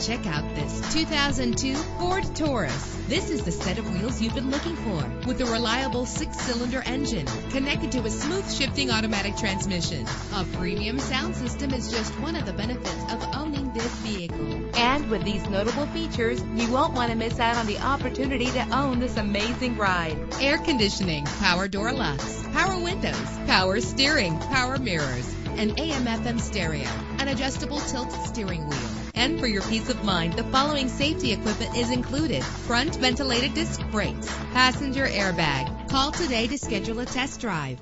Check out this 2002 Ford Taurus. This is the set of wheels you've been looking for with a reliable six-cylinder engine connected to a smooth shifting automatic transmission. A premium sound system is just one of the benefits of owning this vehicle. And with these notable features, you won't want to miss out on the opportunity to own this amazing ride. Air conditioning, power door locks, power windows, power steering, power mirrors, an AM FM stereo, an adjustable tilt steering wheel. And for your peace of mind, the following safety equipment is included. Front ventilated disc brakes, passenger airbag. Call today to schedule a test drive.